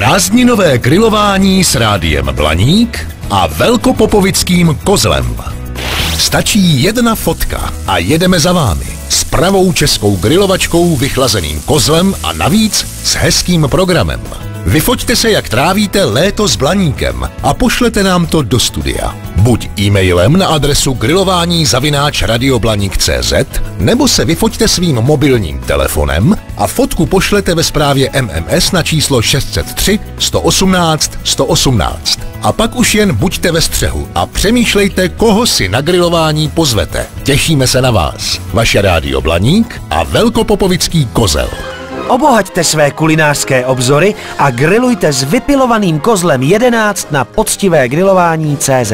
Prázdninové grilování s rádiem Blaník a velkopopovickým kozlem. Stačí jedna fotka a jedeme za vámi s pravou českou grilovačkou, vychlazeným kozlem a navíc s hezkým programem. Vyfoťte se, jak trávíte léto s Blaníkem a pošlete nám to do studia. Buď e-mailem na adresu grilování zavináč radioblaník.cz nebo se vyfoťte svým mobilním telefonem a fotku pošlete ve zprávě MMS na číslo 603 118 118. A pak už jen buďte ve střehu a přemýšlejte, koho si na grilování pozvete. Těšíme se na vás. Vaše rádio Blaník a Velkopopovický kozel. Obohaťte své kulinářské obzory a grillujte s vypilovaným kozlem 11 na poctivé grilování CZ.